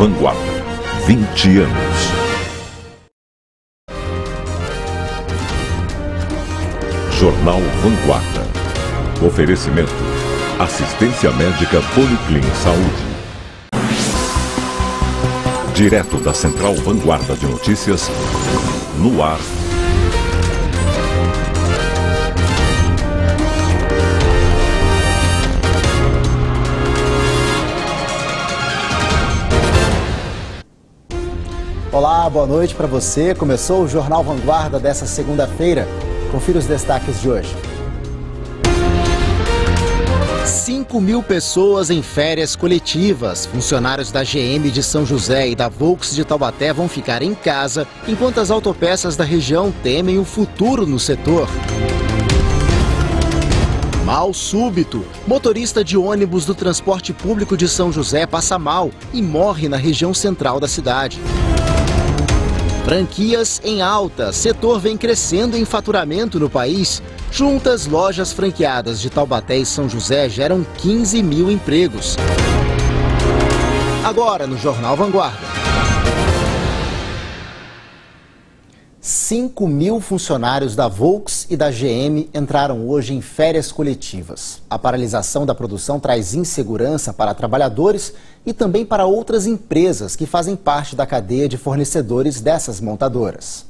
Vanguarda. 20 anos. Jornal Vanguarda. Oferecimento. Assistência médica Policlin Saúde. Direto da Central Vanguarda de Notícias. No ar. Olá, boa noite para você. Começou o Jornal Vanguarda dessa segunda-feira. Confira os destaques de hoje. 5 mil pessoas em férias coletivas. Funcionários da GM de São José e da Volks de Taubaté vão ficar em casa, enquanto as autopeças da região temem o futuro no setor. Mal súbito. Motorista de ônibus do transporte público de São José passa mal e morre na região central da cidade. Franquias em alta. Setor vem crescendo em faturamento no país. Juntas, lojas franqueadas de Taubaté e São José geram 15 mil empregos. Agora no Jornal Vanguarda. 5 mil funcionários da Volks e da GM entraram hoje em férias coletivas. A paralisação da produção traz insegurança para trabalhadores e também para outras empresas que fazem parte da cadeia de fornecedores dessas montadoras.